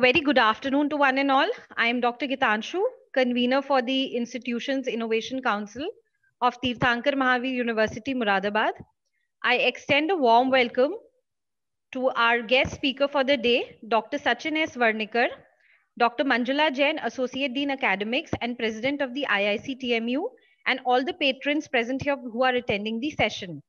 A very good afternoon to one and all. I am Dr. Gitanshu, convener for the Institution's Innovation Council of Teerthanker Mahaveer University, Moradabad. I extend a warm welcome to our guest speaker for the day, Dr. Sachin S. Vernekar, Dr. Manjula Jain, Associate Dean Academics and President of the IIC TMU, and all the patrons present here who are attending the session.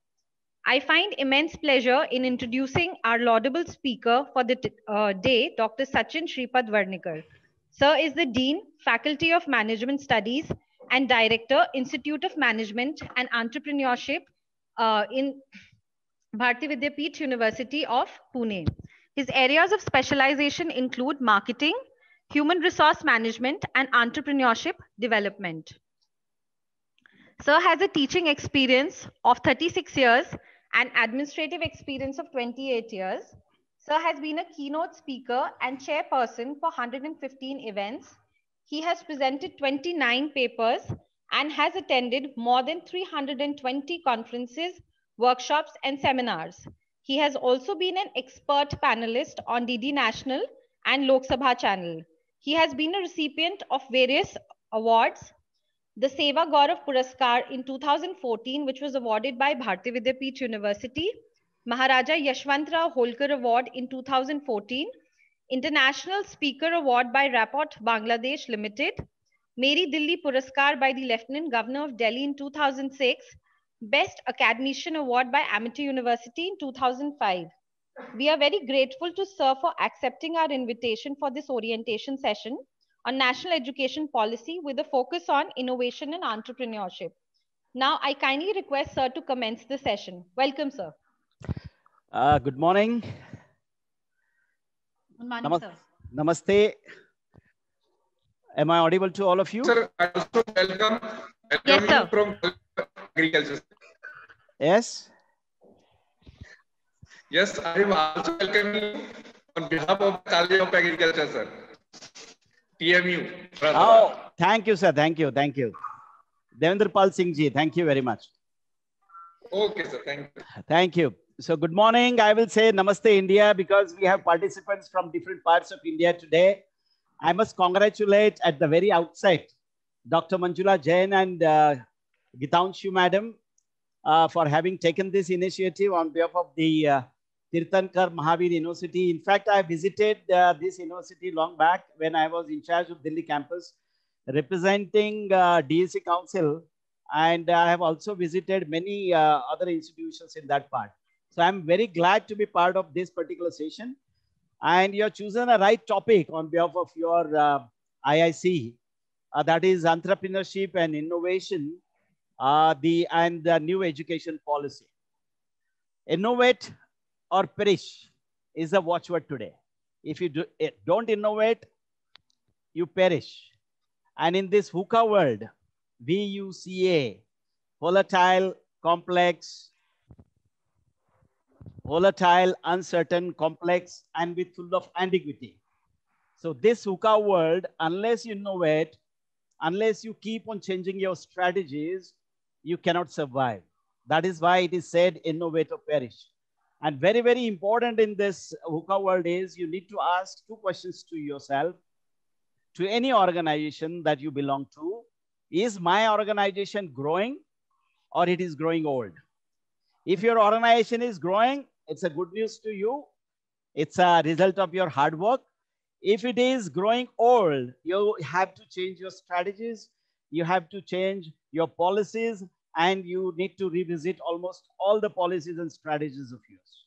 I find immense pleasure in introducing our laudable speaker for the uh, day, Dr. Sachin Shripad Vernekar. Sir is the Dean, Faculty of Management Studies and Director, Institute of Management and Entrepreneurship uh, in Bharati Vidyapeeth University of Pune. His areas of specialization include marketing, human resource management, and entrepreneurship development. Sir has a teaching experience of 36 years and administrative experience of 28 years. Sir has been a keynote speaker and chairperson for 115 events. He has presented 29 papers and has attended more than 320 conferences, workshops, and seminars. He has also been an expert panelist on DD National and Lok Sabha channel. He has been a recipient of various awards, the Seva Gaurav Puraskar in 2014, which was awarded by Bharati Vidyapeeth University, Maharaja Yashwantrao Holkar Award in 2014, International Speaker Award by Rapport Bangladesh Limited, Meri Dilli Puraskar by the Lieutenant Governor of Delhi in 2006, Best Academician Award by Amity University in 2005. We are very grateful to Sir for accepting our invitation for this orientation session on national education policy with a focus on innovation and entrepreneurship. Now, I kindly request Sir to commence the session. Welcome, Sir. Uh, good morning. Good morning, Namas Sir. Namaste. Am I audible to all of you? Sir, I also welcome, welcome Yes, sir. from agriculture. Yes. Yes, I am also welcoming you on behalf of College of Agriculture, sir. TMU. Oh, thank you, sir. Thank you. Thank you. Devendra Pal Singh ji, thank you very much. Okay, sir. Thank you. Thank you. So good morning. I will say Namaste India because we have participants from different parts of India today. I must congratulate at the very outset Dr. Manjula Jain and uh, Gitanshu Madam uh, for having taken this initiative on behalf of the uh, Teerthanker Mahaveer University. In fact, I visited uh, this university long back when I was in charge of Delhi campus representing uh, DSC Council and I have also visited many uh, other institutions in that part. So I'm very glad to be part of this particular session. And you have chosen a right topic on behalf of your uh, IIC, uh, that is entrepreneurship and innovation, uh, the and the new education policy. Innovate or perish is the watchword today. If you do, eh, don't innovate, you perish. And in this VUCA world, VUCA, volatile, complex, volatile, uncertain, complex, and with full of ambiguity. So this VUCA world, unless you innovate, unless you keep on changing your strategies, you cannot survive. That is why it is said innovate or perish. And very, very important in this VUCA world is you need to ask two questions to yourself, to any organization that you belong to. Is my organization growing or it is growing old? If your organization is growing, it's a good news to you. It's a result of your hard work. If it is growing old, you have to change your strategies. You have to change your policies and you need to revisit almost all the policies and strategies of yours.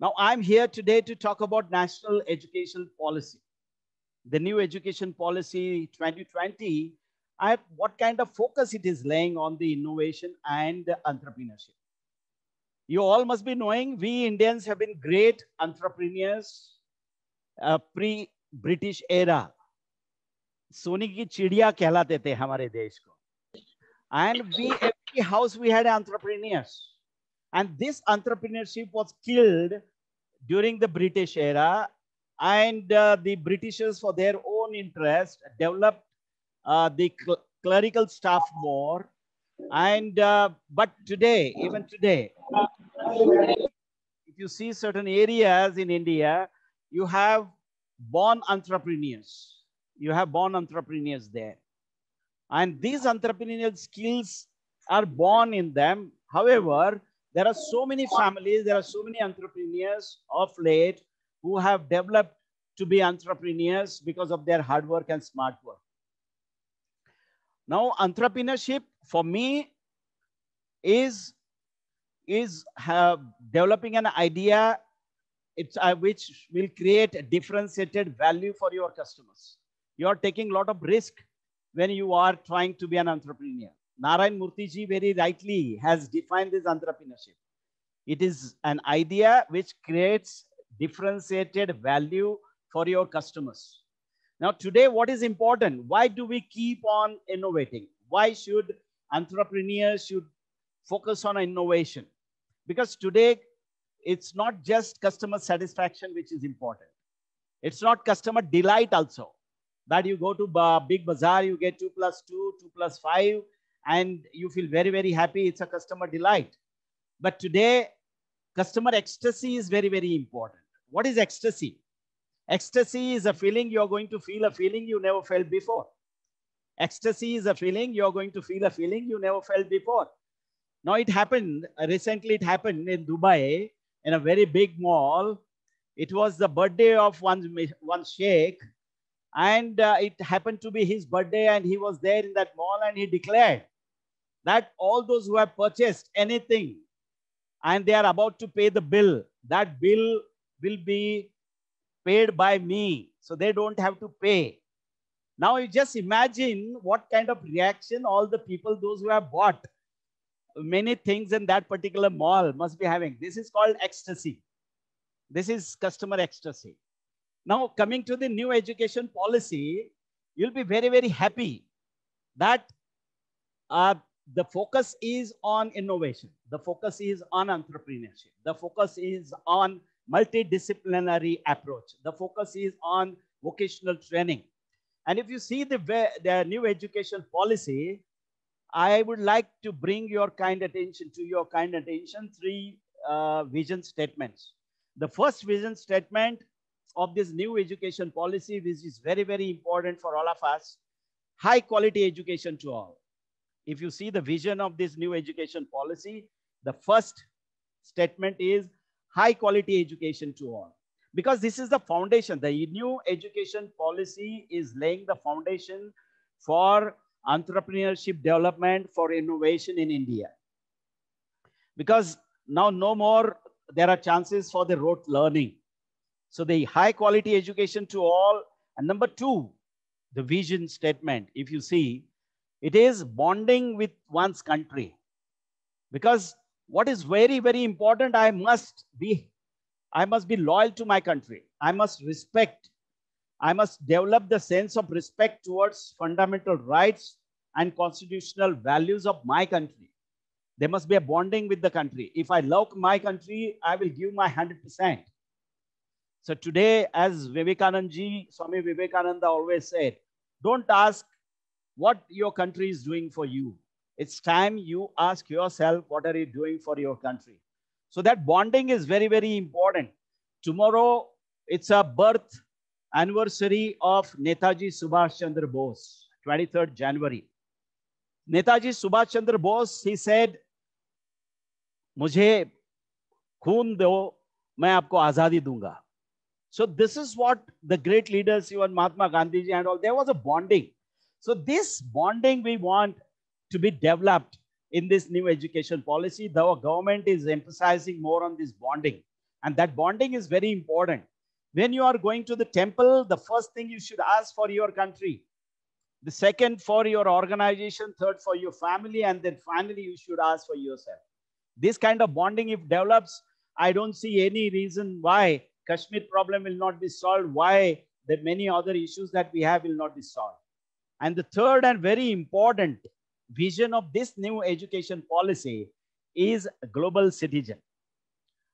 Now, I'm here today to talk about national education policy. The new education policy 2020 and what kind of focus it is laying on the innovation and entrepreneurship. You all must be knowing we Indians have been great entrepreneurs uh, pre-British era. सोने की चिड़िया कहलाते थे हमारे देश को and we every house we had entrepreneurs and this entrepreneurship was killed during the british era and uh, the britishers for their own interest developed uh, the cl- clerical staff more and uh, but today even today if you see certain areas in india you have born entrepreneurs. You have born entrepreneurs there. And these entrepreneurial skills are born in them. However, there are so many families, there are so many entrepreneurs of late who have developed to be entrepreneurs because of their hard work and smart work. Now, entrepreneurship for me is, is have developing an idea uh, which will create a differentiated value for your customers. You are taking a lot of risk when you are trying to be an entrepreneur. Narayan Murthyji very rightly has defined this entrepreneurship. It is an idea which creates differentiated value for your customers. Now, today, what is important? Why do we keep on innovating? Why should entrepreneurs should focus on innovation? Because today, it's not just customer satisfaction which is important. It's not customer delight also. That you go to big bazaar, you get two plus two, two plus five, and you feel very, very happy. It's a customer delight. But today, customer ecstasy is very, very important. What is ecstasy? Ecstasy is a feeling you're going to feel a feeling you never felt before. Ecstasy is a feeling you're going to feel a feeling you never felt before. Now it happened, uh, recently it happened in Dubai in a very big mall. It was the birthday of one, one sheikh and uh, it happened to be his birthday and he was there in that mall and he declared that all those who have purchased anything and they are about to pay the bill, that bill will be paid by me. So they don't have to pay. Now you just imagine what kind of reaction all the people, those who have bought many things in that particular mall must be having. This is called ecstasy. This is customer ecstasy. Now coming to the new education policy, you'll be very, very happy that uh, the focus is on innovation. The focus is on entrepreneurship. The focus is on multidisciplinary approach. The focus is on vocational training. And if you see the, the new education policy, I would like to bring your kind attention to your kind attention three uh, vision statements. The first vision statement of this new education policy, which is very, very important for all of us, high quality education to all. If you see the vision of this new education policy, the first statement is high quality education to all. Because this is the foundation. The new education policy is laying the foundation for entrepreneurship development, for innovation in India. Because now no more there are chances for the rote learning. So the high quality education to all. And number two, the vision statement, if you see, it is bonding with one's country. Because what is very, very important, I must be, I must be loyal to my country. I must respect, I must develop the sense of respect towards fundamental rights and constitutional values of my country. There must be a bonding with the country. If I love my country, I will give my 100%. So today, as Vivekananda ji, Swami Vivekananda always said, don't ask what your country is doing for you. It's time you ask yourself, what are you doing for your country? So that bonding is very, very important. Tomorrow, it's a birth anniversary of Netaji Subhash Chandra Bose, 23rd January. Netaji Subhash Chandra Bose, he said, मुझे खून दो मैं आपको आजादी दूंगा so this is what the great leaders even mahatma gandhi and all there was a bonding so this bonding we want to be developed in this new education policy. The government is emphasizing more on this bonding. And that bonding is very important. When you are going to the temple, the first thing you should ask for your country. The second for your organization, third for your family, and then finally you should ask for yourself. This kind of bonding, if develops, I don't see any reason why Kashmir problem will not be solved, why the many other issues that we have will not be solved. And the third and very important vision of this new education policy is global citizen.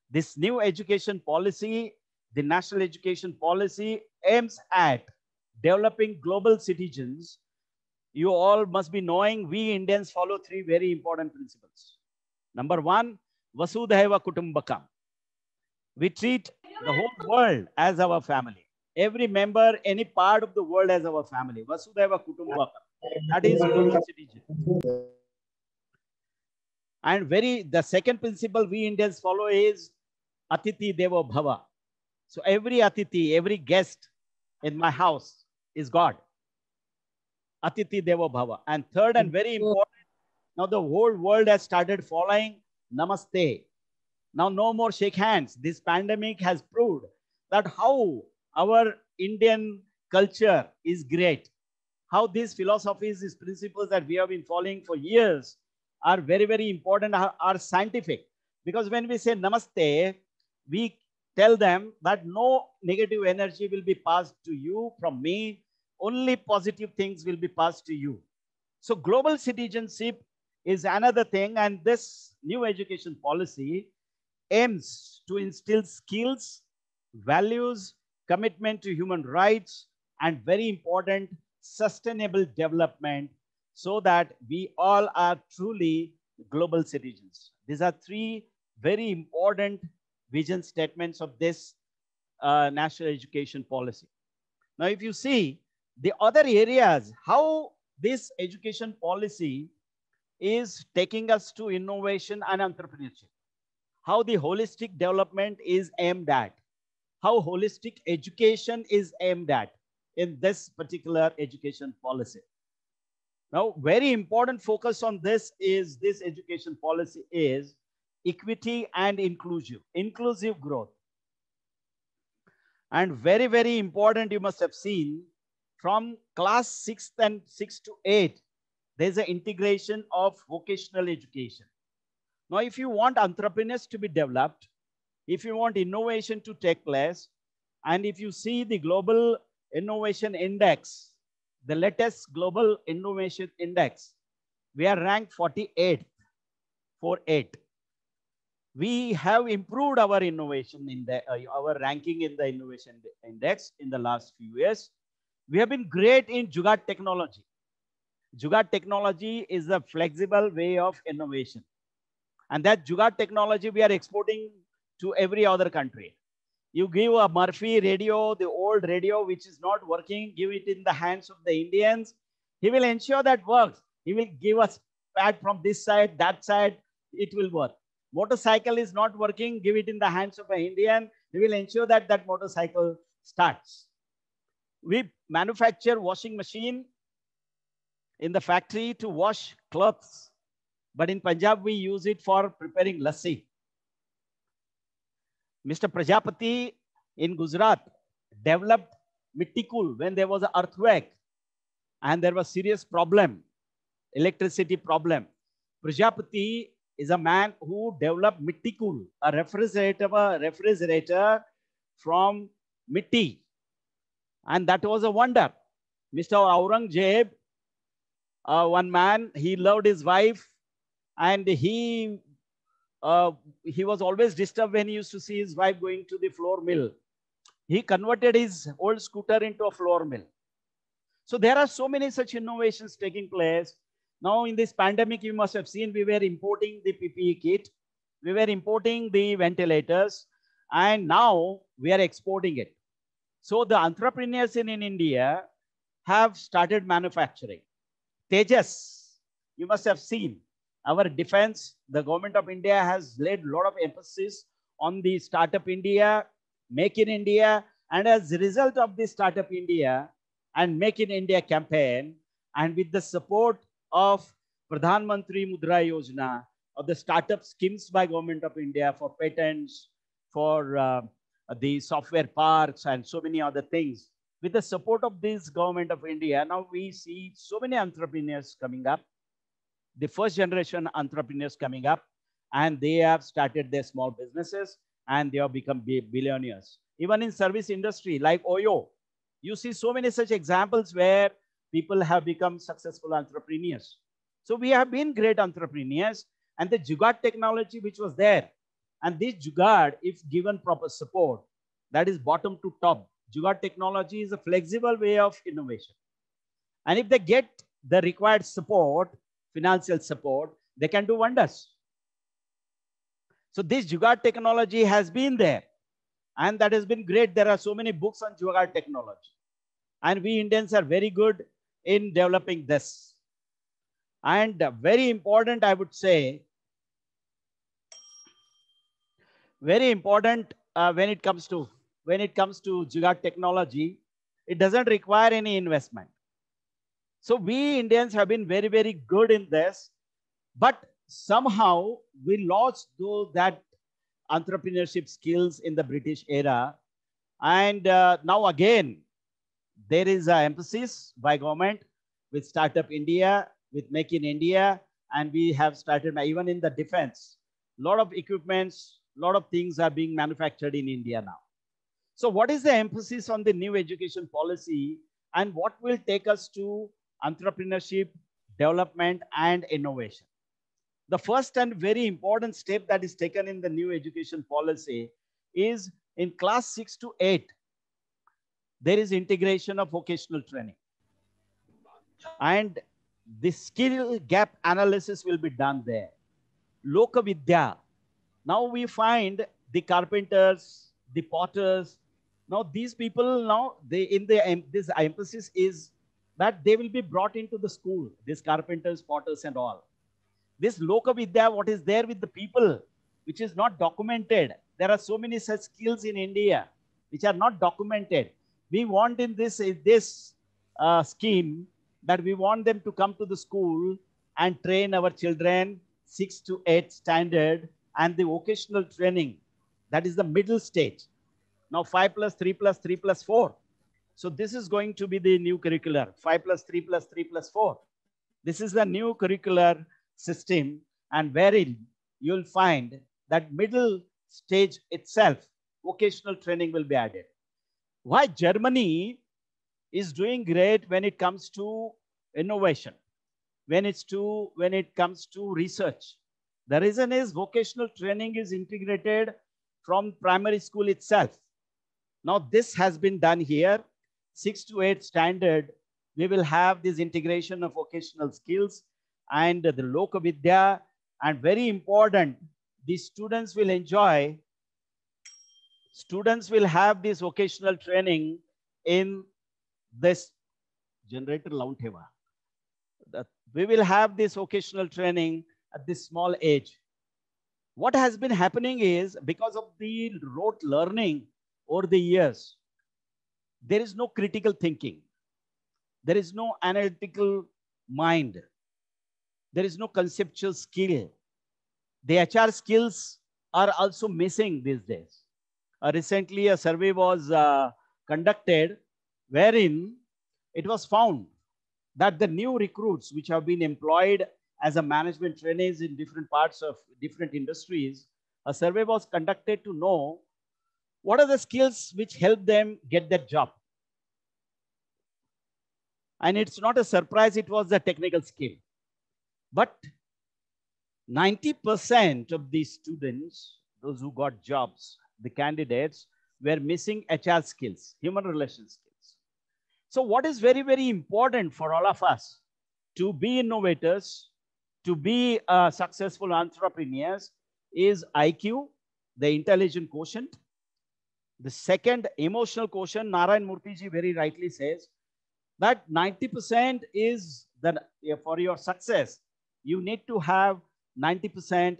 This new education policy, the national education policy aims at developing global citizens. You all must be knowing we Indians follow three very important principles. Number one, Vasudhaiva Kutumbakam. We treat the whole world as our family. every member, any part of the world as our family. Vasudhaiva Kutumbakam. That is. And very the second principle we Indians follow is Atiti Devo Bhava. So every Atiti, every guest in my house is God. Atiti Devo Bhava. And third and very important, now the whole world has started following Namaste. Now no more shake hands. This pandemic has proved that how our Indian culture is great. How these philosophies, these principles that we have been following for years are very, very important, are, are scientific. Because when we say namaste, we tell them that no negative energy will be passed to you from me. Only positive things will be passed to you. So global citizenship is another thing. And this new education policy aims to instill skills, values, commitment to human rights, and very important, sustainable development so that we all are truly global citizens. These are three very important vision statements of this uh, national education policy. Now, if you see the other areas, how this education policy is taking us to innovation and entrepreneurship, how the holistic development is aimed at, how holistic education is aimed at in this particular education policy. Now, very important focus on this is this education policy is equity and inclusive, inclusive growth. And very, very important, you must have seen from class six and six to eight, there's an integration of vocational education. Now, if you want entrepreneurs to be developed, if you want innovation to take place, and if you see the global innovation index, the latest global innovation index, we are ranked 48th, 48. We have improved our innovation in the, uh, our ranking in the innovation index in the last few years. We have been great in Jugaad technology. Jugaad technology is a flexible way of innovation. And that Jugaad technology we are exporting to every other country. You give a Murphy radio, the old radio which is not working, give it in the hands of the Indians. He will ensure that works. He will give us pad from this side, that side, it will work. Motorcycle is not working, give it in the hands of an Indian. He will ensure that that motorcycle starts. We manufacture washing machine in the factory to wash clothes. But in Punjab, we use it for preparing lassi. Mr. Prajapati in Gujarat developed Mitticool when there was an earthquake and there was serious problem, electricity problem. Prajapati is a man who developed Mitticool, a refrigerator, a refrigerator from Mitti. And that was a wonder. Mr. Aurangzeb, uh, one man, he loved his wife and he uh, he was always disturbed when he used to see his wife going to the flour mill. He converted his old scooter into a flour mill. So there are so many such innovations taking place. Now in this pandemic, you must have seen we were importing the PPE kit. We were importing the ventilators and now we are exporting it. So the entrepreneurs in, in India have started manufacturing. Tejas, you must have seen our defense, the government of India has laid a lot of emphasis on the Startup India, Make in India, and as a result of the Startup India and Make in India campaign, and with the support of Pradhan Mantri Mudra Yojana, of the startup schemes by government of India for patents, for uh, the software parks and so many other things. With the support of this government of India, now we see so many entrepreneurs coming up the first generation entrepreneurs coming up and they have started their small businesses and they have become billionaires. Even in service industry like Oyo, you see so many such examples where people have become successful entrepreneurs. So we have been great entrepreneurs and the Jugaad technology which was there and this Jugaad, if given proper support, that is bottom to top. Jugaad technology is a flexible way of innovation. And if they get the required support, financial support, they can do wonders. So this Jugaad technology has been there. And that has been great. There are so many books on Jugaad technology. And we Indians are very good in developing this. And very important, I would say, very important uh, when it comes to when it comes to Jugaad technology, it doesn't require any investment. So we Indians have been very, very good in this, but somehow we lost those that entrepreneurship skills in the British era. And uh, now again, there is an emphasis by government with Startup India, with Make in India, and we have started even in the defense. A lot of equipments, a lot of things are being manufactured in India now. So what is the emphasis on the new education policy and what will take us to entrepreneurship, development, and innovation? The first and very important step that is taken in the new education policy is in class six to eight, there is integration of vocational training. And the skill gap analysis will be done there. Loka Vidya. Now we find the carpenters, the potters. Now these people now they in the this emphasis is that they will be brought into the school. These carpenters, potters, and all. This Loka Vidya, what is there with the people, which is not documented. There are so many such skills in India which are not documented. We want in this this uh, scheme that we want them to come to the school and train our children six to eight standard and the vocational training. That is the middle stage. Now five plus three plus three plus four. So this is going to be the new curricular, five plus three plus three plus four. This is the new curricular system and wherein you'll find that middle stage itself, vocational training will be added. Why Germany is doing great when it comes to innovation, when it's to when it comes to research. The reason is vocational training is integrated from primary school itself. Now this has been done here, six to eight standard. We will have this integration of vocational skills and the Loka Vidya and very important, the students will enjoy, students will have this vocational training in this generator Launteva. We will have this vocational training at this small age. What has been happening is because of the rote learning over the years, there is no critical thinking. There is no analytical mind. There is no conceptual skill. The HR skills are also missing these days. Uh, recently, a survey was uh, conducted wherein it was found that the new recruits which have been employed as a management trainees in different parts of different industries, a survey was conducted to know what are the skills which help them get that job. And it's not a surprise, it was the technical skill. But 90% of these students, those who got jobs, the candidates, were missing HR skills, human relations skills. So what is very, very important for all of us to be innovators, to be uh, successful entrepreneurs is IQ, the intelligent quotient. The second emotional quotient, Narayan Murthy very rightly says that 90% is that for your success, you need to have 90%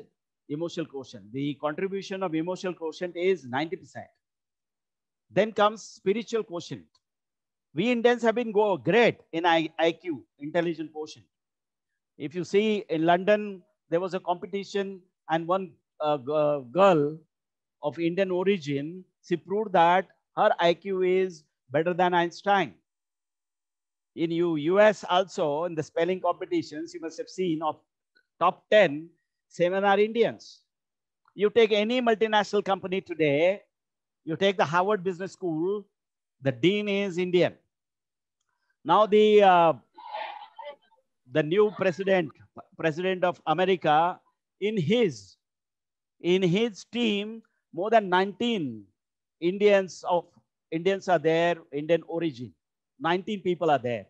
emotional quotient. The contribution of emotional quotient is 90%. Then comes spiritual quotient. We Indians have been go great in IQ, intelligent quotient. If you see in London, there was a competition and one uh, uh, girl of Indian origin, she proved that her IQ is better than Einstein. In US also, in the spelling competitions, you must have seen of top 10, seven are Indians. You take any multinational company today, you take the Harvard Business School, the dean is Indian. Now the uh, the new president, president of America, in his in his team, more than 19 Indians of Indians are there, Indian origin. 19 people are there.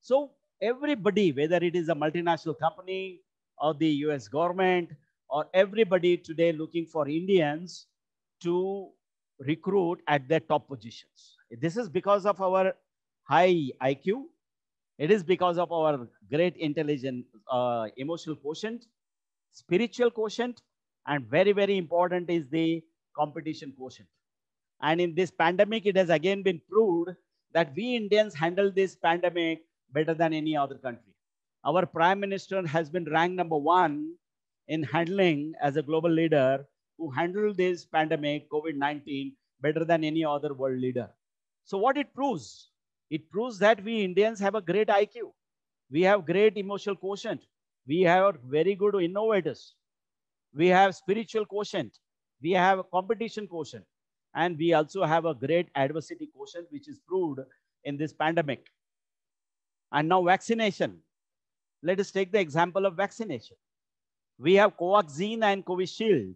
So everybody, whether it is a multinational company or the US government or everybody today looking for Indians to recruit at their top positions. This is because of our high IQ. It is because of our great intelligent uh, emotional quotient, spiritual quotient, and very, very important is the competition quotient. And in this pandemic, it has again been proved that we Indians handle this pandemic better than any other country. Our prime minister has been ranked number one in handling as a global leader who handled this pandemic, COVID-19, better than any other world leader. So what it proves? It proves that we Indians have a great IQ. We have great emotional quotient. We have very good innovators. We have spiritual quotient. We have a competition quotient. And we also have a great adversity quotient, which is proved in this pandemic. And now vaccination. Let us take the example of vaccination. We have Covaxin and Covishield,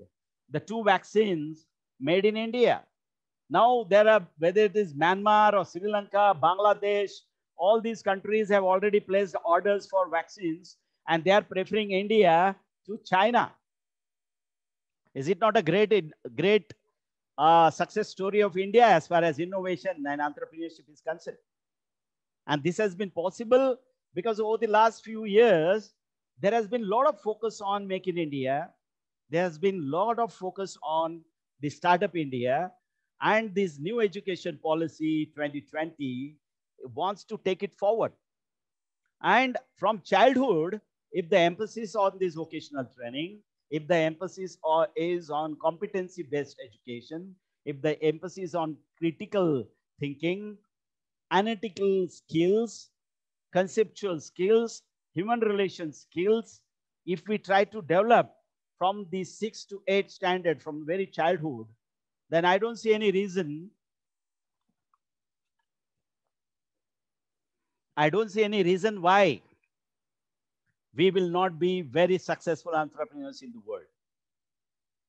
the two vaccines made in India. Now there are, whether it is Myanmar or Sri Lanka, Bangladesh, all these countries have already placed orders for vaccines and they are preferring India to China. Is it not a great, great uh, success story of India as far as innovation and entrepreneurship is concerned? And this has been possible because over the last few years, there has been a lot of focus on Make in India. There has been a lot of focus on the Startup India and this new education policy 2020 wants to take it forward. And from childhood, if the emphasis on this vocational training, if the emphasis is on competency-based education, if the emphasis on critical thinking, analytical skills, conceptual skills, human relation skills, if we try to develop from the six to eight standard from very childhood, then I don't see any reason. I don't see any reason why we will not be very successful entrepreneurs in the world.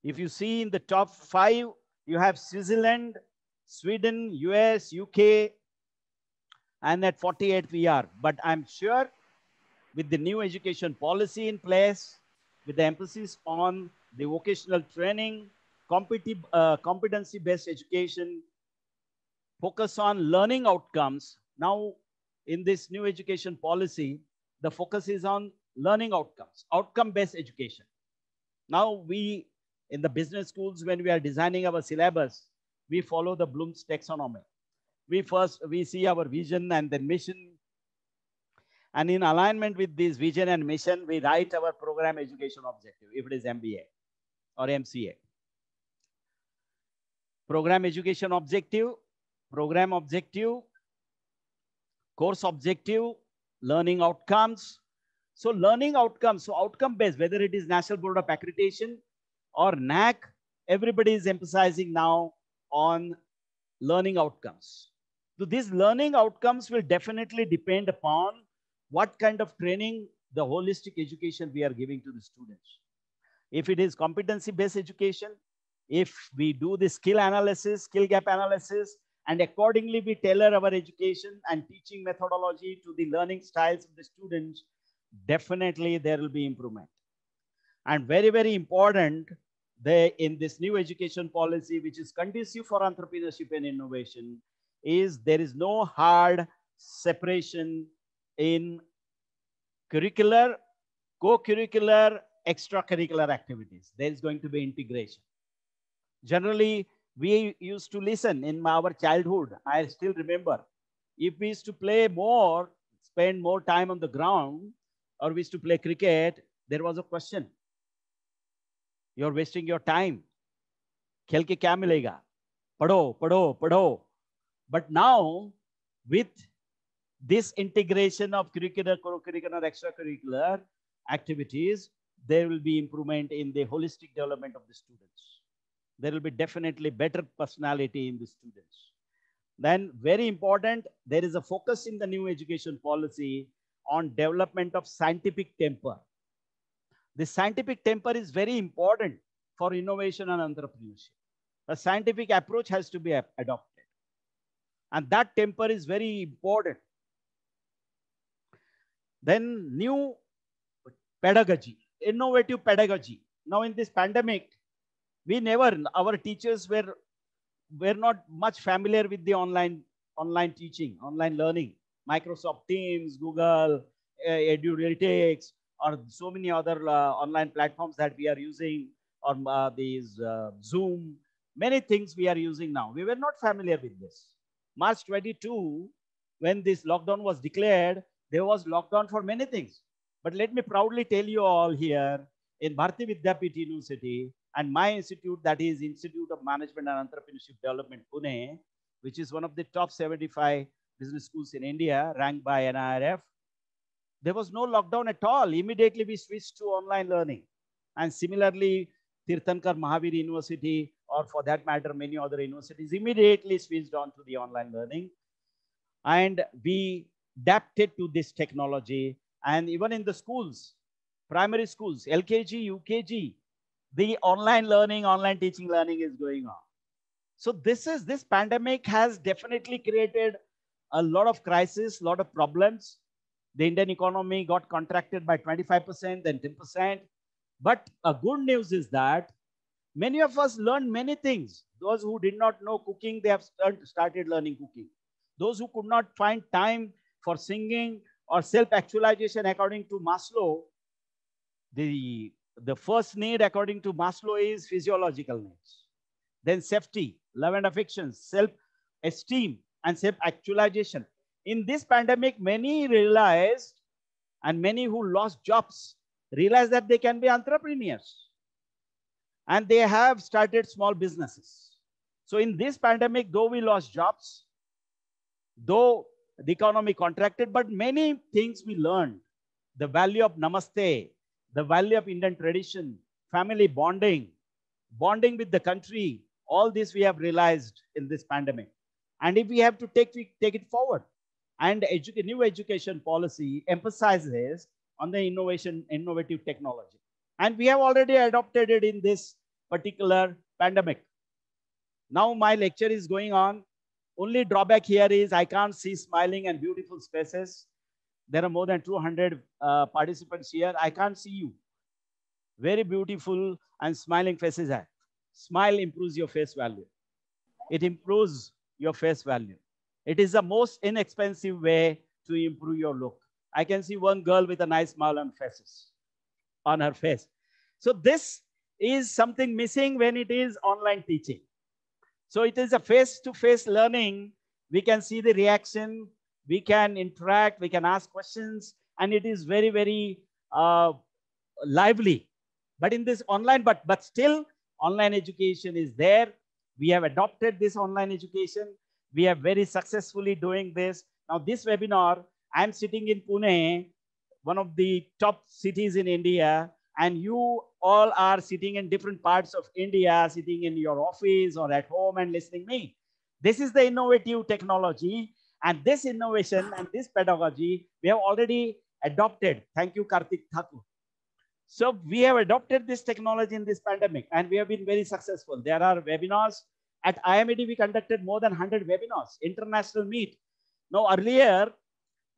If you see in the top five, you have Switzerland, Sweden, US, UK, and at 48 we are. But I'm sure with the new education policy in place, with the emphasis on the vocational training, uh, competency-based education, focus on learning outcomes. Now, in this new education policy, the focus is on learning outcomes, outcome-based education. Now, we, in the business schools, when we are designing our syllabus, we follow the Bloom's taxonomy. We first, we see our vision and then mission. And in alignment with this vision and mission, we write our program education objective, if it is MBA or MCA program education objective, program objective, course objective, learning outcomes. So learning outcomes, so outcome based, whether it is National Board of Accreditation or NAAC, everybody is emphasizing now on learning outcomes. So these learning outcomes will definitely depend upon what kind of training the holistic education we are giving to the students. If it is competency based education, if we do the skill analysis, skill gap analysis, and accordingly we tailor our education and teaching methodology to the learning styles of the students, definitely there will be improvement. And very, very important, they, in this new education policy, which is conducive for entrepreneurship and innovation, is there is no hard separation in curricular, co-curricular, extracurricular activities. There is going to be integration. Generally, we used to listen in our childhood. I still remember. If we used to play more, spend more time on the ground, or we used to play cricket, there was a question. You're wasting your time. खेल के क्या मिलेगा पढ़ो पढ़ो पढ़ो but now with this integration of curricular co-curricular extracurricular activities there will be improvement in the holistic development of the students there will be definitely better personality in the students. Then very important, there is a focus in the new education policy on development of scientific temper. The scientific temper is very important for innovation and entrepreneurship. A scientific approach has to be adopted. And that temper is very important. Then new pedagogy, innovative pedagogy. Now in this pandemic, we never, our teachers were were not much familiar with the online online teaching, online learning. Microsoft Teams, Google, uh, Edulytics, or so many other uh, online platforms that we are using, or uh, these uh, Zoom, many things we are using now. We were not familiar with this. March 22, when this lockdown was declared, there was lockdown for many things. But let me proudly tell you all here in Bharati Vidyapeeth University and my institute, that is Institute of Management and Entrepreneurship Development, Pune, which is one of the top 75 business schools in India, ranked by NIRF. There was no lockdown at all. Immediately we switched to online learning. And similarly, Teerthanker Mahaveer University, or for that matter, many other universities immediately switched on to the online learning. And we adapted to this technology. And even in the schools, primary schools, LKG, UKG, the online learning, online teaching learning is going on. So this is, this pandemic has definitely created a lot of crisis, a lot of problems. The Indian economy got contracted by 25%, then 10%. But a good news is that many of us learned many things. Those who did not know cooking, they have started learning cooking. Those who could not find time for singing or self-actualization according to Maslow, the, the first need according to Maslow is physiological needs. Then safety, love and affection, self-esteem, and self-actualization. In this pandemic, many realized and many who lost jobs realized that they can be entrepreneurs. And they have started small businesses. So in this pandemic, though we lost jobs, though the economy contracted, but many things we learned. The value of namaste, the value of Indian tradition, family bonding, bonding with the country, all this we have realized in this pandemic. And if we have to take, take it forward. And new education policy emphasizes on the innovation, innovative technology. And we have already adopted it in this particular pandemic. Now my lecture is going on only drawback here is I can't see smiling and beautiful faces. There are more than 200 uh, participants here. I can't see you. Very beautiful and smiling faces. Smile improves your face value. It improves your face value. It is the most inexpensive way to improve your look. I can see one girl with a nice smile on faces, on her face. So this is something missing when it is online teaching. So it is a face-to-face -face learning. We can see the reaction, we can interact, we can ask questions, and it is very, very uh, lively. But in this online, but, but still online education is there. We have adopted this online education. We are very successfully doing this. Now this webinar, I'm sitting in Pune, one of the top cities in India and you all are sitting in different parts of India, sitting in your office or at home and listening me. This is the innovative technology and this innovation and this pedagogy we have already adopted. Thank you, Karthik Thakur. So we have adopted this technology in this pandemic and we have been very successful. There are webinars. At IMED, we conducted more than 100 webinars, international meet. Now earlier,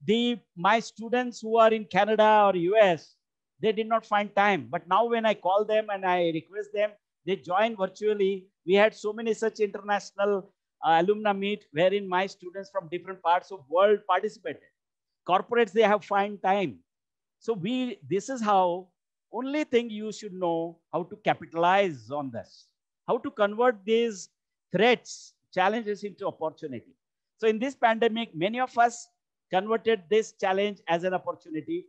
the my students who are in Canada or US, they did not find time. But now when I call them and I request them, they join virtually. We had so many such international uh, alumni meet wherein my students from different parts of world participated. Corporates, they have find time. So we, this is how, only thing you should know how to capitalize on this, how to convert these threats, challenges into opportunity. So in this pandemic, many of us converted this challenge as an opportunity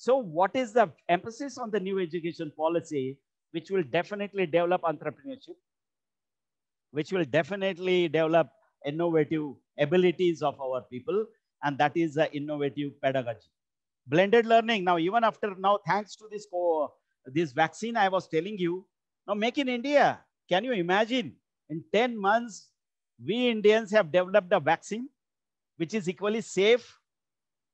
so what is the emphasis on the new education policy, which will definitely develop entrepreneurship, which will definitely develop innovative abilities of our people, and that is the innovative pedagogy. Blended learning. Now, even after now, thanks to this, this vaccine I was telling you, now make in India. Can you imagine? In 10 months, we Indians have developed a vaccine which is equally safe.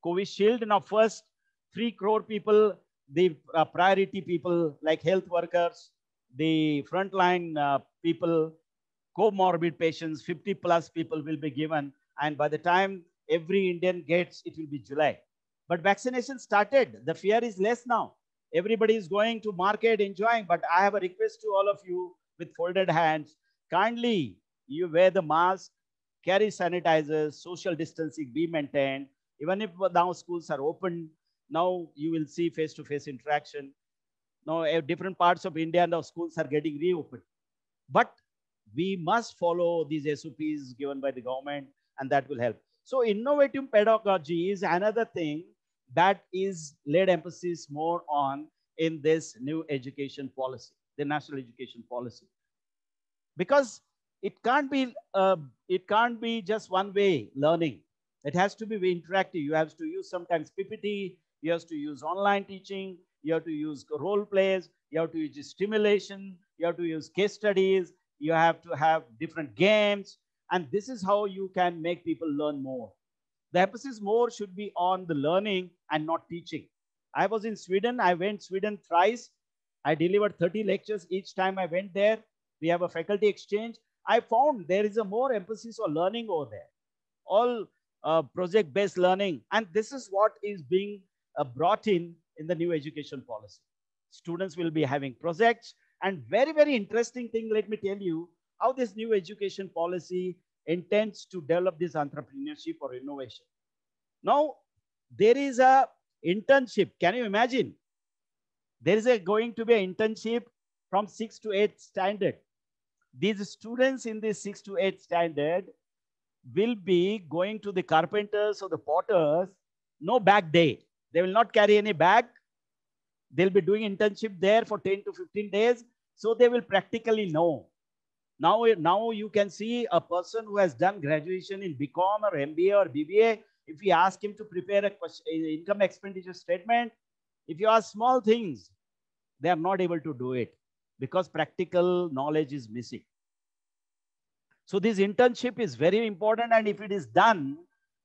Covishield. Now, first 3 crore people, the uh, priority people like health workers, the frontline uh, people, comorbid patients, 50 plus people will be given. And by the time every Indian gets, it will be July. But vaccination started. The fear is less now. Everybody is going to market, enjoying. But I have a request to all of you with folded hands. Kindly you wear the mask, carry sanitizers, social distancing be maintained. Even if now schools are open, now you will see face-to-face interaction. Now eh, different parts of India now schools are getting reopened. But we must follow these SOPs given by the government and that will help. So innovative pedagogy is another thing that is laid emphasis more on in this new education policy, the national education policy. Because it can't be, uh, it can't be just one way learning. It has to be interactive. You have to use sometimes PPT, you have to use online teaching, you have to use role plays, you have to use stimulation, you have to use case studies, you have to have different games. And this is how you can make people learn more. The emphasis more should be on the learning and not teaching. I was in Sweden. I went Sweden thrice. I delivered 30 lectures each time I went there. We have a faculty exchange. I found there is a more emphasis on learning over there. All uh, project-based learning. And this is what is being uh, brought in in the new education policy. Students will be having projects. And very, very interesting thing, let me tell you, how this new education policy intends to develop this entrepreneurship or innovation. Now, there is a internship. Can you imagine? There is a going to be an internship from six to eight standard. These students in this six to eight standard will be going to the carpenters or the potters, no bag day. They will not carry any bag. They'll be doing internship there for 10 to 15 days. So they will practically know now, now you can see a person who has done graduation in BCom or MBA or BBA. If you ask him to prepare a question, income expenditure statement, if you ask small things, they are not able to do it because practical knowledge is missing. So this internship is very important. And if it is done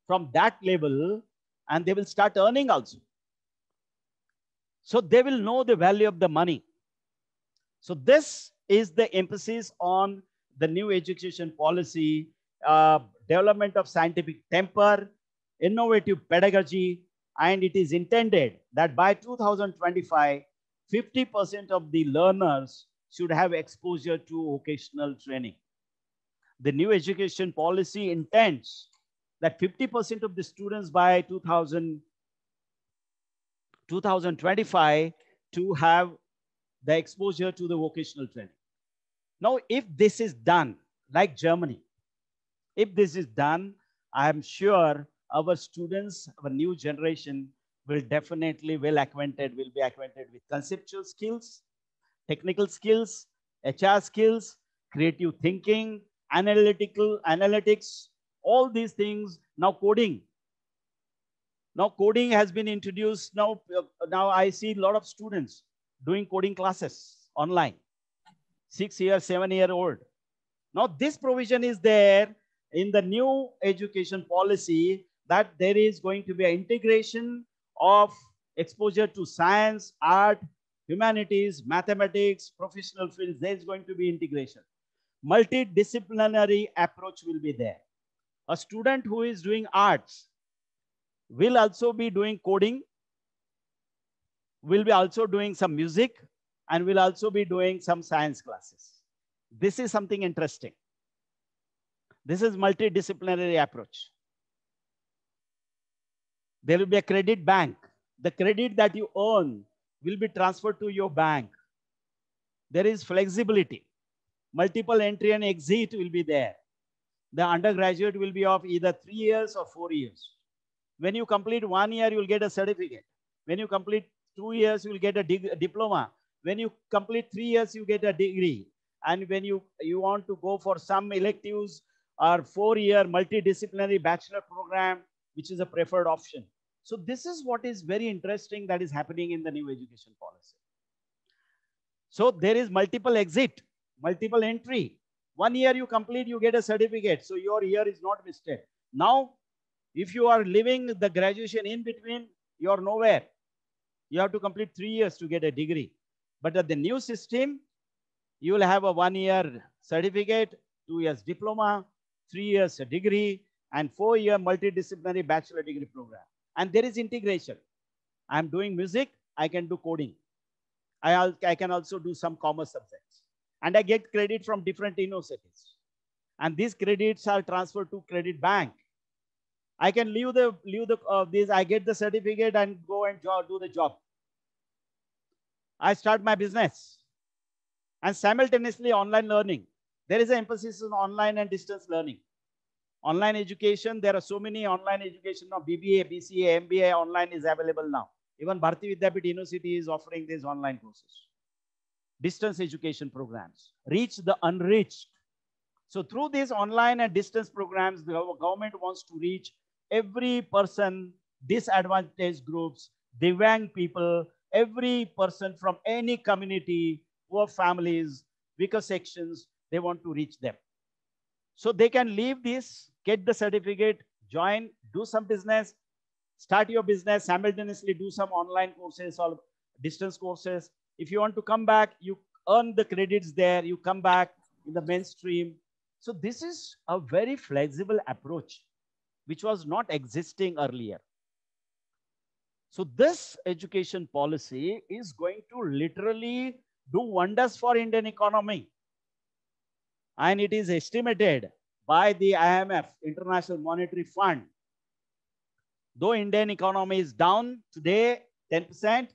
from that level, and they will start earning also. So they will know the value of the money. So this is the emphasis on the new education policy, uh, development of scientific temper, innovative pedagogy, and it is intended that by 2025, 50% of the learners should have exposure to vocational training. The new education policy intends that 50% of the students by 2000, 2025 to have the exposure to the vocational training. Now, if this is done like Germany, if this is done, I am sure our students, our new generation will definitely well acquainted, will be acquainted with conceptual skills, technical skills, HR skills, creative thinking, analytical analytics, all these things. Now coding. Now coding has been introduced. Now, uh, now I see a lot of students doing coding classes online six year, seven year old. Now this provision is there in the new education policy that there is going to be an integration of exposure to science, art, humanities, mathematics, professional fields. There is going to be integration. Multidisciplinary approach will be there. A student who is doing arts will also be doing coding, will be also doing some music, and we'll also be doing some science classes. This is something interesting. This is multidisciplinary approach. There will be a credit bank. The credit that you earn will be transferred to your bank. There is flexibility. Multiple entry and exit will be there. The undergraduate will be of either three years or four years. When you complete one year, you'll get a certificate. When you complete two years, you'll get a, a diploma when you complete three years, you get a degree. And when you, you want to go for some electives or four-year multidisciplinary bachelor program, which is a preferred option. So this is what is very interesting that is happening in the new education policy. So there is multiple exit, multiple entry. One year you complete, you get a certificate. So your year is not wasted. Now, if you are living the graduation in between, you're nowhere. You have to complete three years to get a degree. But at the new system, you will have a one year certificate, two years diploma, three years degree, and four year multidisciplinary bachelor degree program. And there is integration. I'm doing music, I can do coding. I, I can also do some commerce subjects. And I get credit from different universities. And these credits are transferred to credit bank. I can leave the leave the uh, this. I get the certificate and go and do the job. I start my business, and simultaneously online learning. There is an emphasis on online and distance learning. Online education. There are so many online education now. BBA, BCA, MBA online is available now. Even Bharati Vidyapeeth University is offering these online courses. Distance education programs. Reach the unreached. So through these online and distance programs, the government wants to reach every person, disadvantaged groups, Divyang people, every person from any community, poor families, weaker sections, they want to reach them. So they can leave this, get the certificate, join, do some business, start your business, simultaneously do some online courses or distance courses. If you want to come back, you earn the credits there, you come back in the mainstream. So this is a very flexible approach which was not existing earlier. So this education policy is going to literally do wonders for Indian economy. And it is estimated by the IMF, International Monetary Fund. Though Indian economy is down today 10%,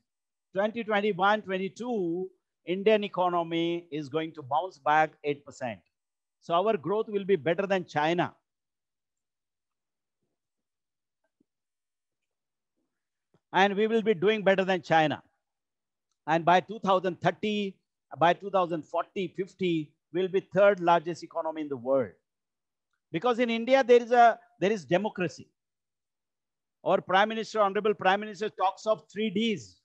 2021-22, Indian economy is going to bounce back 8%. So our growth will be better than China. And we will be doing better than China. And by 2030, by 2040, 50, we'll be third largest economy in the world. Because in India, there is a there is democracy. Our Prime Minister, Honorable Prime Minister talks of three Ds.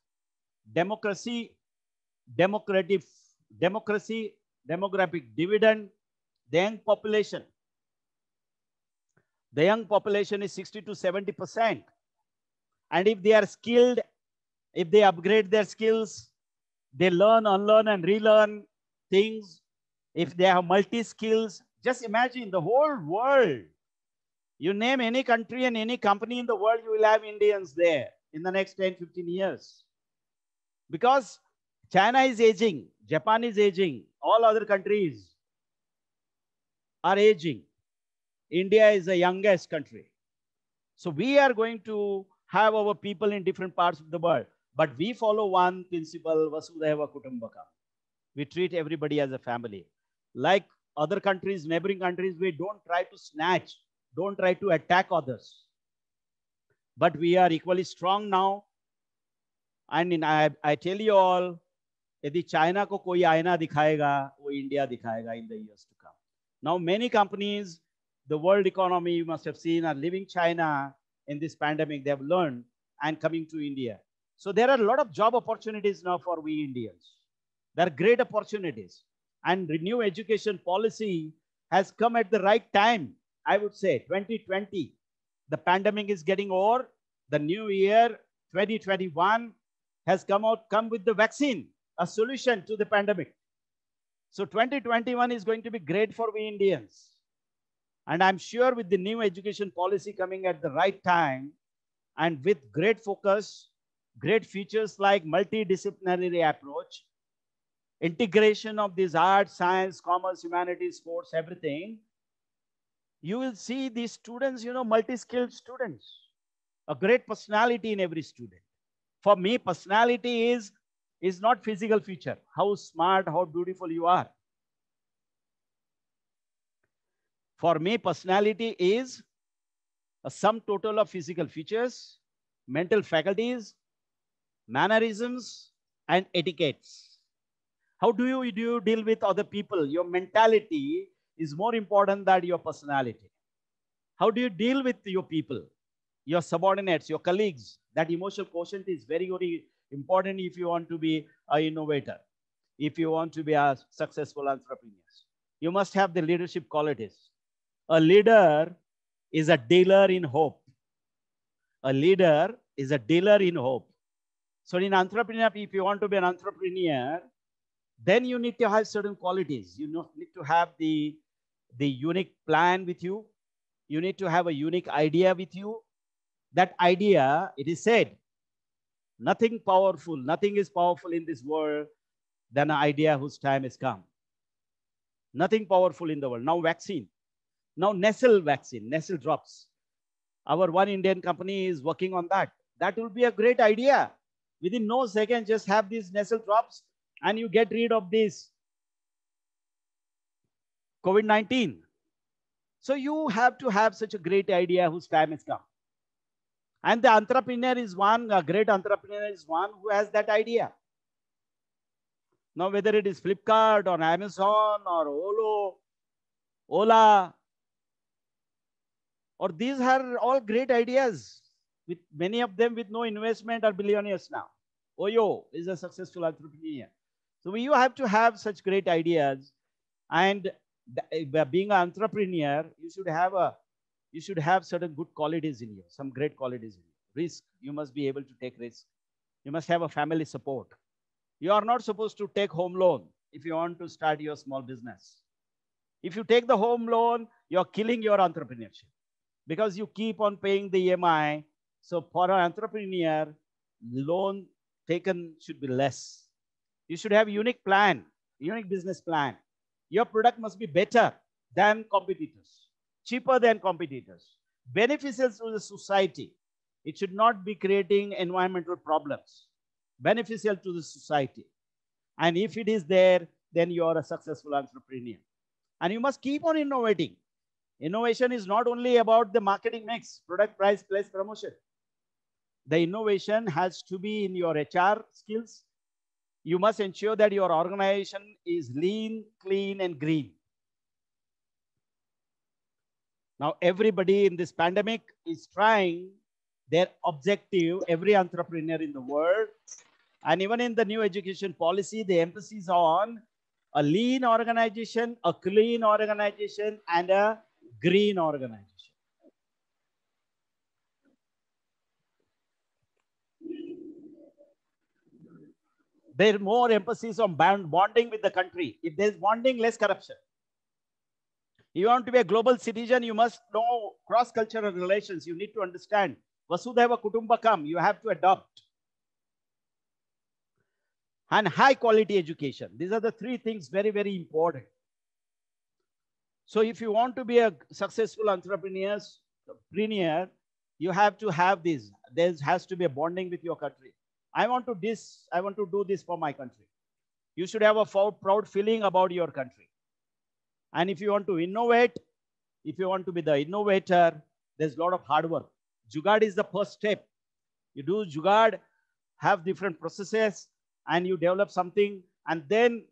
Democracy, democratic, democracy, demographic dividend, the young population. The young population is 60 to 70 percent. And if they are skilled, if they upgrade their skills, they learn, unlearn, and relearn things. If they have multi skills, just imagine the whole world. You name any country and any company in the world, you will have Indians there in the next 10, 15 years. Because China is aging, Japan is aging, all other countries are aging. India is the youngest country. So we are going to have our people in different parts of the world. But we follow one principle, Vasudhaiva Kutumbakam. We treat everybody as a family. Like other countries, neighboring countries, we don't try to snatch, don't try to attack others. But we are equally strong now. And in, I, I tell you all, यदि China को कोई आईना दिखाएगा वो India दिखाएगा in the years to come now many companies the world economy you must have seen are living in this pandemic they have learned and coming to India. So there are a lot of job opportunities now for we Indians. There are great opportunities. And the new education policy has come at the right time, I would say, 2020. The pandemic is getting over. The new year, 2021, has come out, come with the vaccine, a solution to the pandemic. So 2021 is going to be great for we Indians. And I'm sure with the new education policy coming at the right time and with great focus, great features like multidisciplinary approach, integration of these arts, science, commerce, humanities, sports, everything, you will see these students, you know, multi-skilled students, a great personality in every student. For me, personality is, is not physical feature, how smart, how beautiful you are. For me, personality is a sum total of physical features, mental faculties, mannerisms, and etiquettes. How do you, do you deal with other people? Your mentality is more important than your personality. How do you deal with your people, your subordinates, your colleagues? That emotional quotient is very, very important if you want to be an innovator, if you want to be a successful entrepreneur. You must have the leadership qualities. A leader is a dealer in hope. A leader is a dealer in hope. So in entrepreneur, if you want to be an entrepreneur, then you need to have certain qualities. You need to have the, the unique plan with you. You need to have a unique idea with you. That idea, it is said, nothing powerful, nothing is powerful in this world than an idea whose time has come. Nothing powerful in the world. Now vaccine Now, nasal vaccine, nasal drops. Our one Indian company is working on that. That will be a great idea. Within no second, just have these nasal drops and you get rid of this COVID-19. So you have to have such a great idea whose time has come. And the entrepreneur is one, a great entrepreneur is one who has that idea. Now, whether it is Flipkart or Amazon or Olo, Ola, or these are all great ideas with many of them with no investment are billionaires now. Oyo is a successful entrepreneur. So you have to have such great ideas and uh, being an entrepreneur, you should have a you should have certain good qualities in you, some great qualities in you. Risk, you must be able to take risk. You must have a family support. You are not supposed to take home loan if you want to start your small business. If you take the home loan, you're killing your entrepreneurship because you keep on paying the EMI. So for an entrepreneur, loan taken should be less. You should have unique plan, unique business plan. Your product must be better than competitors cheaper than competitors, beneficial to the society. It should not be creating environmental problems, beneficial to the society. And if it is there, then you are a successful entrepreneur. And you must keep on innovating. Innovation is not only about the marketing mix, product price, place, promotion. The innovation has to be in your HR skills. You must ensure that your organization is lean, clean, and green. Now, everybody in this pandemic is trying their objective, every entrepreneur in the world. And even in the new education policy, the emphasis on a lean organization, a clean organization, and a green organization. There's more emphasis on bonding with the country. If there's bonding, less corruption. You want to be a global citizen, you must know cross-cultural relations. You need to understand Vasudhaiva Kutumbakam. You have to adopt. And high quality education. These are the three things very, very important. So if you want to be a successful entrepreneur, you have to have this. There has to be a bonding with your country. I want to this, I want to do this for my country. You should have a proud feeling about your country. And if you want to innovate, if you want to be the innovator, there's a lot of hard work. Jugaad is the first step. You do Jugaad, have different processes, and you develop something. And then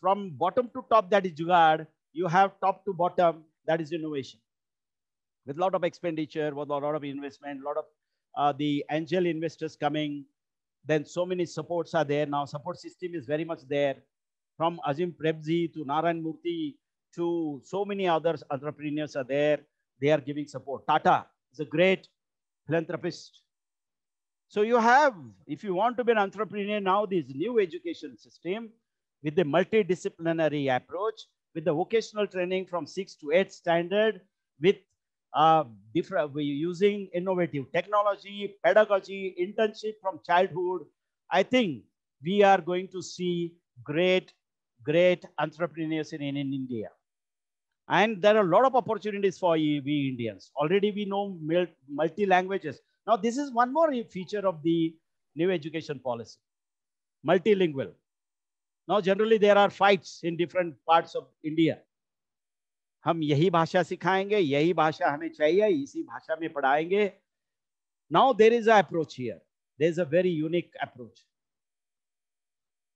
from bottom to top, that is Jugaad, you have top to bottom, that is innovation. With a lot of expenditure, with a lot of investment, a lot of uh, the angel investors coming, then so many supports are there. Now support system is very much there. From Azim Premji to Narayan Murthy to so many others entrepreneurs are there. They are giving support. Tata is a great philanthropist. So you have, if you want to be an entrepreneur now, this new education system with the multidisciplinary approach, with the vocational training from six to eight standard, with uh, different using innovative technology, pedagogy, internship from childhood. I think we are going to see great, great entrepreneurs in, in India. And there are a lot of opportunities for we Indians. Already we know multi languages. Now, this is one more feature of the new education policy multilingual. Now, generally, there are fights in different parts of India. हम यही भाषा सिखाएंगे यही भाषा हमें चाहिए इसी भाषा में पढ़ाएंगे now there is an approach here there is a very unique approach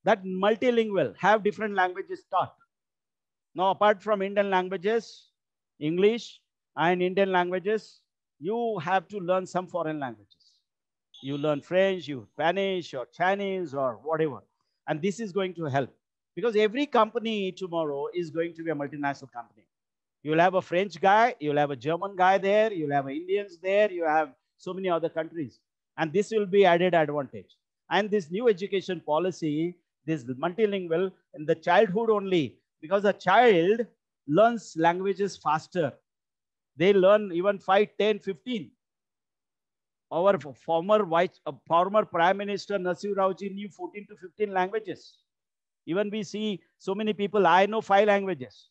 that multilingual have different languages taught now, apart from Indian languages, English and Indian languages, you have to learn some foreign languages. You learn French, you Spanish or Chinese or whatever. And this is going to help because every company tomorrow is going to be a multinational company. You'll have a French guy, you'll have a German guy there, you'll have Indians there, you have so many other countries. And this will be added advantage. And this new education policy, this multilingual in the childhood only, because a child learns languages faster. They learn even 5, 10, 15. Our former vice, uh, former Prime Minister Narasimha Raoji knew 14 to 15 languages. Even we see so many people, I know five languages.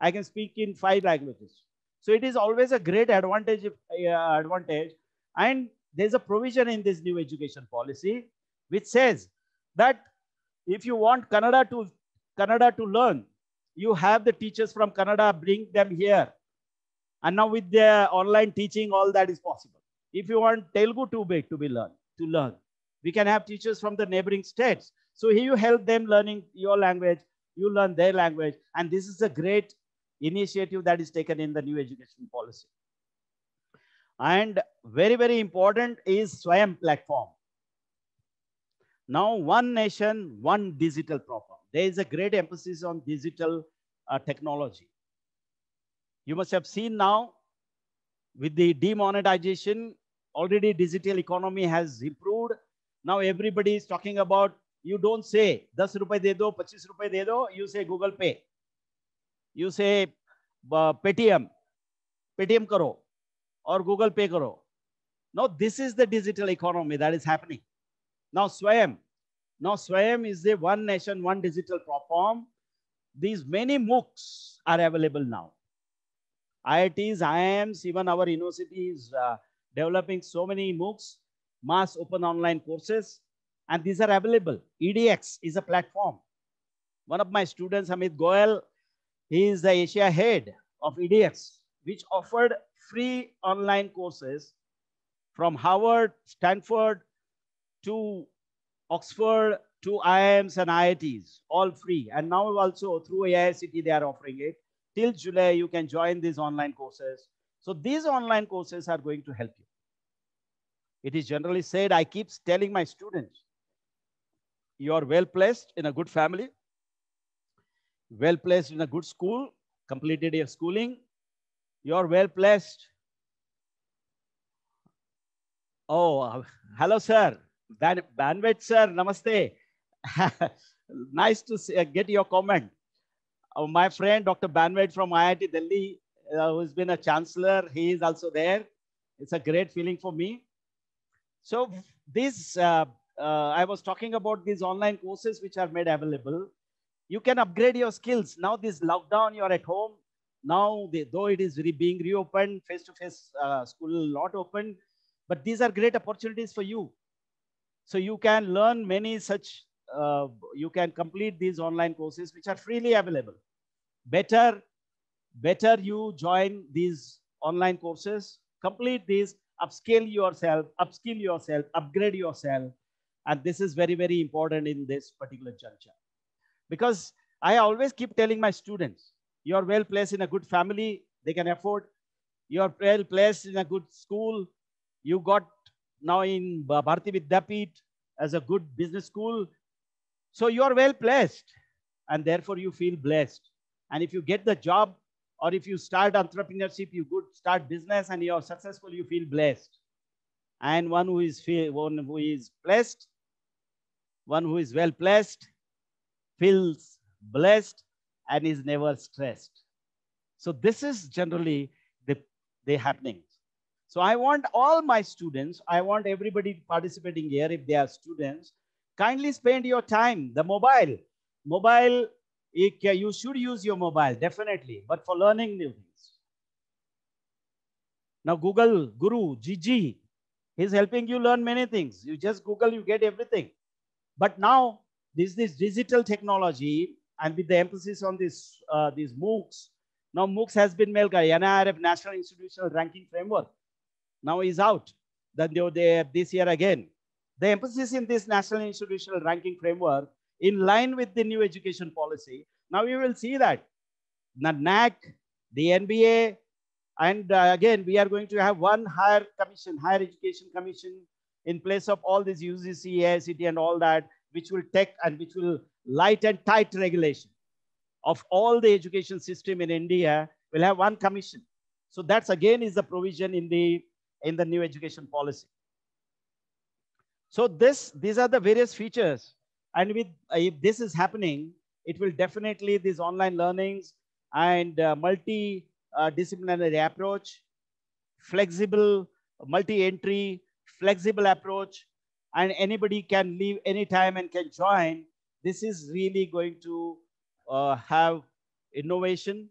I can speak in five languages. So it is always a great advantage, uh, advantage. And there's a provision in this new education policy which says that if you want Kannada to Kannada to learn, you have the teachers from Kannada, bring them here. And now with the online teaching, all that is possible. If you want Telugu too big to be learned, to learn, we can have teachers from the neighboring states. So here you help them learning your language, you learn their language. And this is a great initiative that is taken in the new education policy. And very, very important is Swayam platform. Now, one nation, one digital platform. There is a great emphasis on digital uh, technology. You must have seen now with the demonetization, already digital economy has improved. Now everybody is talking about, you don't say 10 rupees de do, 25 rupees de do, you say Google Pay. You say uh, Paytm, Paytm karo or Google Pay karo. Now this is the digital economy that is happening. Now Swayam, now Swayam is the one nation, one digital platform. These many MOOCs are available now. IITs, IIMs, even our universities uh, developing so many MOOCs, mass open online courses, and these are available. edX is a platform. One of my students, Amit Goel, he is the Asia head of edX, which offered free online courses from Harvard, Stanford to Oxford to IIMs and IITs, all free. And now also through AICTE, they are offering it. Till July, you can join these online courses. So these online courses are going to help you. It is generally said, I keep telling my students, you are well placed in a good family, well placed in a good school, completed your schooling, you are well placed. Oh, hello, sir. Ban Banwet, sir. Namaste. nice to see, uh, get your comment. Uh, my friend, Dr. Banwet from IIT Delhi, uh, who's been a chancellor, he is also there. It's a great feeling for me. So this, uh, uh, I was talking about these online courses which are made available. You can upgrade your skills. Now this lockdown, you're at home. Now, they, though it is re being reopened, face-to-face -face, school not open, but these are great opportunities for you. So you can learn many such, uh, you can complete these online courses which are freely available. Better, better you join these online courses, complete these, upscale yourself, upskill yourself, upgrade yourself. And this is very, very important in this particular juncture. Because I always keep telling my students, you're well placed in a good family, they can afford. You're well placed in a good school. You got now in Bharati Vidyapeeth as a good business school. So you are well placed and therefore you feel blessed. And if you get the job or if you start entrepreneurship, you could start business and you're successful, you feel blessed. And one who is one who is blessed, one who is well placed, feels blessed and is never stressed. So this is generally the, the happening. So I want all my students, I want everybody participating here, if they are students, kindly spend your time, the mobile. Mobile, you should use your mobile, definitely, but for learning new things. Now Google, Guru, GG, he's helping you learn many things. You just Google, you get everything. But now, this, this digital technology, and with the emphasis on this, uh, these MOOCs, now MOOCs has been made by NIRF National Institutional Ranking Framework now is out. Then they, they this year again. The emphasis in this national institutional ranking framework in line with the new education policy. Now you will see that the NAAC, the NBA, and uh, again, we are going to have one higher commission, higher education commission in place of all these UGC, AICTE and all that, which will take and which will light and tight regulation of all the education system in India will have one commission. So that's again is the provision in the in the new education policy. So this, these are the various features. And with, uh, if this is happening, it will definitely, these online learnings and uh, multi-disciplinary approach, flexible, multi-entry, flexible approach, and anybody can leave anytime and can join. This is really going to uh, have innovation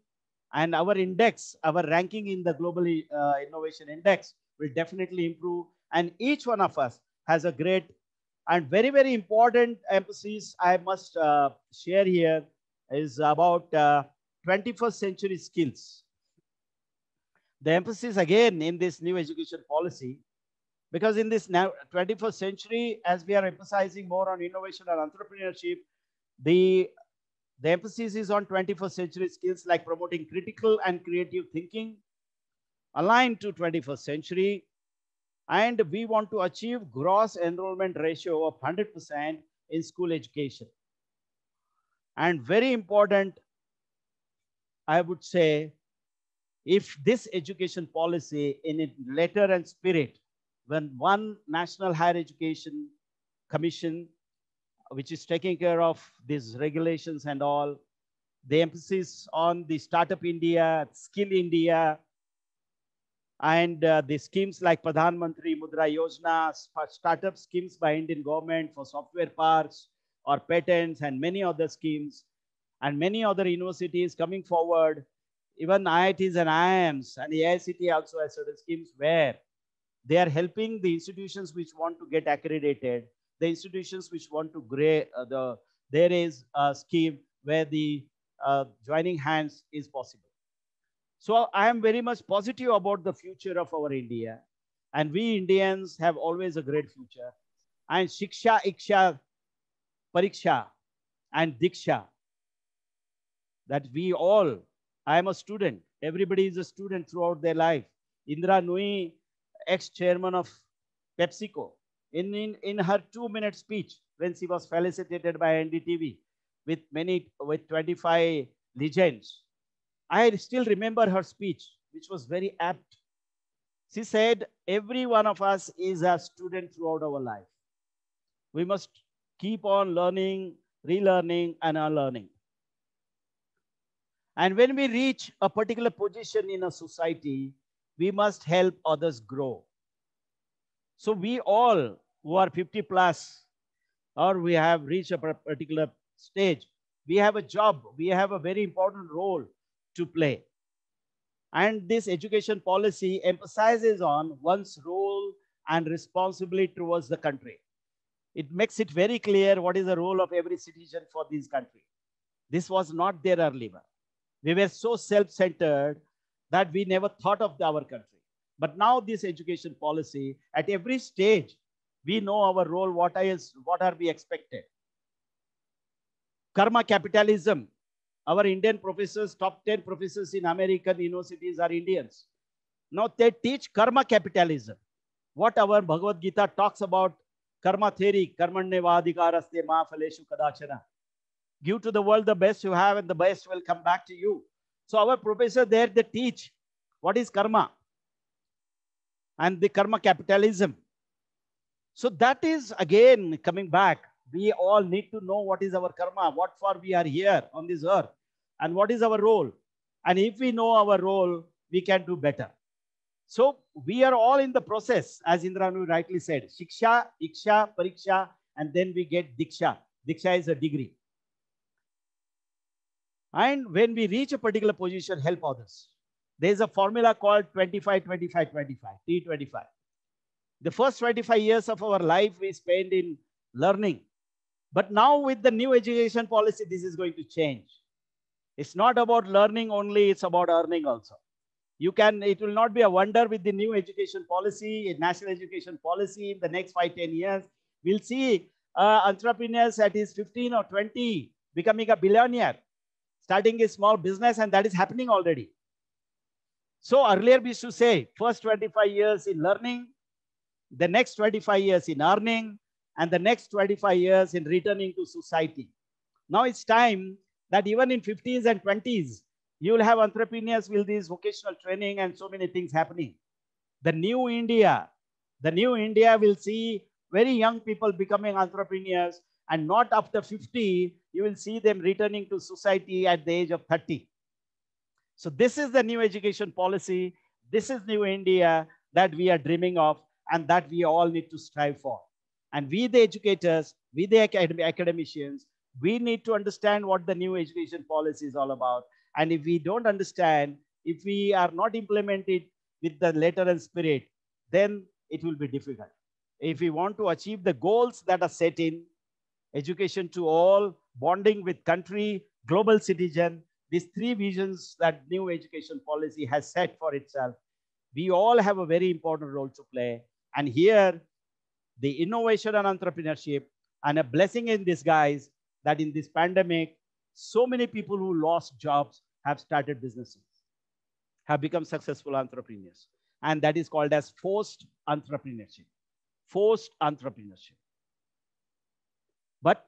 And our index, our ranking in the global uh, innovation index will definitely improve. And each one of us has a great and very, very important emphasis I must uh, share here is about uh, 21st century skills. The emphasis again in this new education policy, because in this now 21st century, as we are emphasizing more on innovation and entrepreneurship, the, the emphasis is on 21st century skills like promoting critical and creative thinking, aligned to 21st century, and we want to achieve gross enrollment ratio of 100% in school education. And very important, I would say, if this education policy in its letter and spirit, when one national higher education commission, which is taking care of these regulations and all, the emphasis on the Startup India, Skill India, and uh, the schemes like Pradhan Mantri Mudra Yojana, startup schemes by Indian government for software parks or patents and many other schemes and many other universities coming forward, even IITs and IIMs and AICTE also has certain schemes where they are helping the institutions which want to get accredited, the institutions which want to gray, uh, the, there is a scheme where the uh, joining hands is possible. So I am very much positive about the future of our India. And we Indians have always a great future. And Shiksha, Iksha, Pariksha, and Diksha. That we all, I am a student. Everybody is a student throughout their life. Indra Nooyi, ex-chairman of PepsiCo, in, in, in her two-minute speech when she was felicitated by NDTV with many, with 25 legends, I still remember her speech, which was very apt. She said, every one of us is a student throughout our life. We must keep on learning, relearning, and unlearning. And when we reach a particular position in a society, we must help others grow. So we all who are 50 plus, or we have reached a particular stage, we have a job, we have a very important role to play. And this education policy emphasizes on one's role and responsibility towards the country. It makes it very clear what is the role of every citizen for this country. This was not there earlier. We were so self-centered that we never thought of our country. But now this education policy, at every stage, we know our role, what is, what are we expected. Karma capitalism our Indian professors, top 10 professors in American universities are Indians. Now they teach karma capitalism. What our Bhagavad Gita talks about karma theory, karmanyavadhikaraste ma phaleshu kadachana. Give to the world the best you have and the best will come back to you. So our professor there, they teach what is karma and the karma capitalism. So that is again coming back we all need to know what is our karma, what for we are here on this earth, and what is our role. And if we know our role, we can do better. So we are all in the process, as Indra Nooyi rightly said, Shiksha, Iksha, Pariksha, and then we get Diksha. Diksha is a degree. And when we reach a particular position, help others. There is a formula called 25, 25, 25, T25. The first 25 years of our life we spend in learning, but now with the new education policy, this is going to change. It's not about learning only, it's about earning also. You can, it will not be a wonder with the new education policy, national education policy in the next five, 10 years. We'll see uh, entrepreneurs at his 15 or 20 becoming a billionaire, starting a small business, and that is happening already. So earlier we used to say first 25 years in learning, the next 25 years in earning, and the next 25 years in returning to society. Now it's time that even in 50s and 20s, you will have entrepreneurs with this vocational training and so many things happening. The new India, the new India will see very young people becoming entrepreneurs and not after 50, you will see them returning to society at the age of 30. So this is the new education policy. This is new India that we are dreaming of and that we all need to strive for. And we, the educators, we, the academicians, we need to understand what the new education policy is all about. And if we don't understand, if we are not implemented with the letter and spirit, then it will be difficult. If we want to achieve the goals that are set in education to all, bonding with country, global citizen, these three visions that new education policy has set for itself, we all have a very important role to play. And here, the innovation and entrepreneurship and a blessing in disguise that in this pandemic, so many people who lost jobs have started businesses, have become successful entrepreneurs. And that is called as forced entrepreneurship. Forced entrepreneurship. But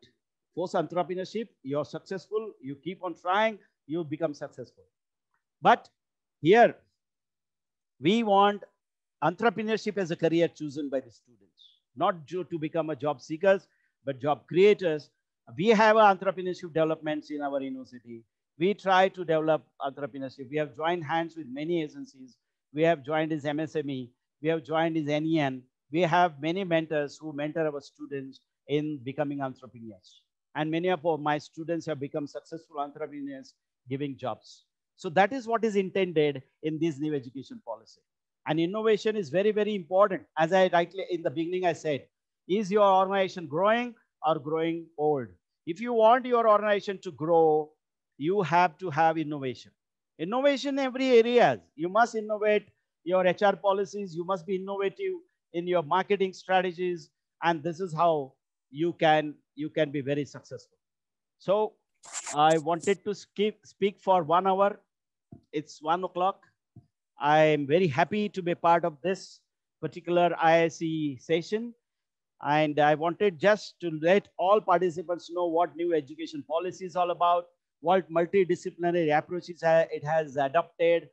forced entrepreneurship, you're successful, you keep on trying, you become successful. But here, we want entrepreneurship as a career chosen by the students, not to become a job seekers, but job creators. We have entrepreneurship developments in our university. We try to develop entrepreneurship. We have joined hands with many agencies. We have joined as MSME. We have joined as NEN. We have many mentors who mentor our students in becoming entrepreneurs. And many of my students have become successful entrepreneurs giving jobs. So that is what is intended in this new education policy. And innovation is very, very important. As I rightly in the beginning, I said, is your organization growing or growing old? If you want your organization to grow, you have to have innovation. Innovation in every area. You must innovate your HR policies. You must be innovative in your marketing strategies. And this is how you can, you can be very successful. So I wanted to skip, speak for one hour. It's one o'clock. I am very happy to be part of this particular IISc session. And I wanted just to let all participants know what new education policy is all about, what multidisciplinary approaches it has adopted,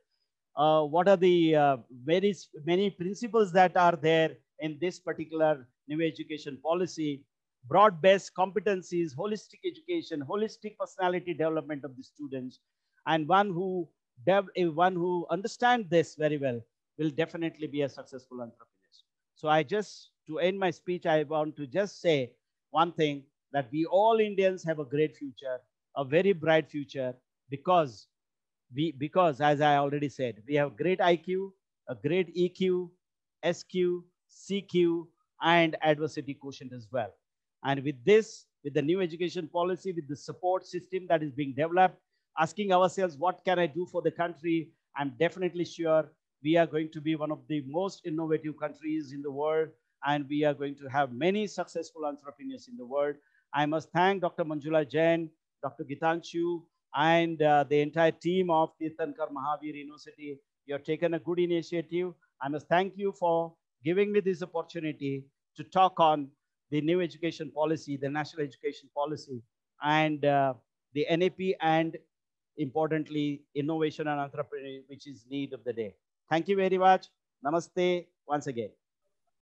uh, what are the uh, very many principles that are there in this particular new education policy, broad-based competencies, holistic education, holistic personality development of the students, and one who one who understands this very well will definitely be a successful entrepreneur. So I just, to end my speech, I want to just say one thing that we all Indians have a great future, a very bright future, because we, because as I already said, we have great IQ, a great EQ, SQ, CQ, and adversity quotient as well. And with this, with the new education policy, with the support system that is being developed, asking ourselves, what can I do for the country? I'm definitely sure we are going to be one of the most innovative countries in the world, and we are going to have many successful entrepreneurs in the world. I must thank Dr. Manjula Jain, Dr. Gitanshu, and uh, the entire team of Teerthanker Mahaveer University. You have taken a good initiative. I must thank you for giving me this opportunity to talk on the new education policy, the national education policy, and uh, the NEP and importantly, innovation and entrepreneurship, which is need of the day. Thank you very much. Namaste once again.